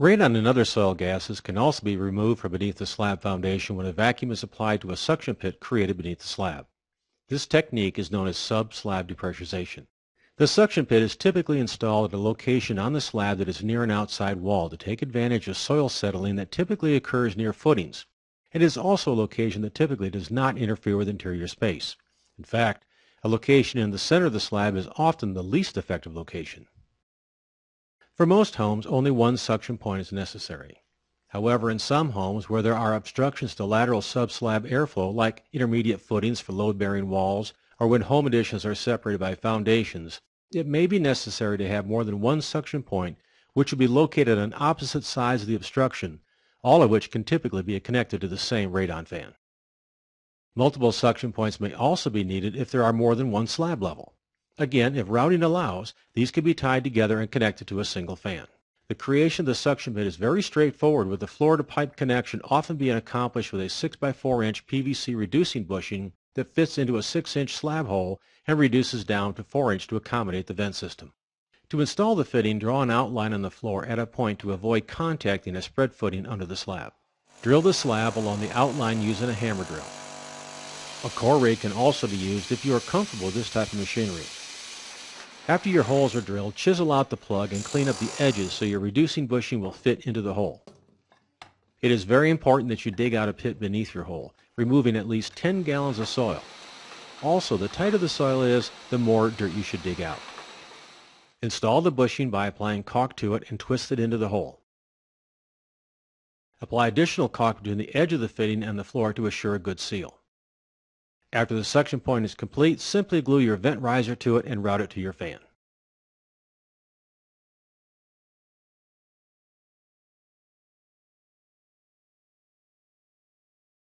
Radon and other soil gases can also be removed from beneath the slab foundation when a vacuum is applied to a suction pit created beneath the slab. This technique is known as sub-slab depressurization. The suction pit is typically installed at a location on the slab that is near an outside wall to take advantage of soil settling that typically occurs near footings. It is also a location that typically does not interfere with interior space. In fact, a location in the center of the slab is often the least effective location. For most homes, only one suction point is necessary. However, in some homes where there are obstructions to lateral subslab airflow, like intermediate footings for load-bearing walls, or when home additions are separated by foundations, it may be necessary to have more than one suction point which will be located on opposite sides of the obstruction, all of which can typically be connected to the same radon fan. Multiple suction points may also be needed if there are more than one slab level. Again, if routing allows, these can be tied together and connected to a single fan. The creation of the suction pit is very straightforward with the to pipe connection often being accomplished with a 6x4 inch PVC reducing bushing that fits into a 6 inch slab hole and reduces down to 4 inch to accommodate the vent system. To install the fitting, draw an outline on the floor at a point to avoid contacting a spread footing under the slab. Drill the slab along the outline using a hammer drill. A core rig can also be used if you are comfortable with this type of machinery. After your holes are drilled, chisel out the plug and clean up the edges so your reducing bushing will fit into the hole. It is very important that you dig out a pit beneath your hole, removing at least 10 gallons of soil. Also, the tighter the soil is, the more dirt you should dig out. Install the bushing by applying caulk to it and twist it into the hole. Apply additional caulk between the edge of the fitting and the floor to assure a good seal. After the suction point is complete, simply glue your vent riser to it and route it to your fan.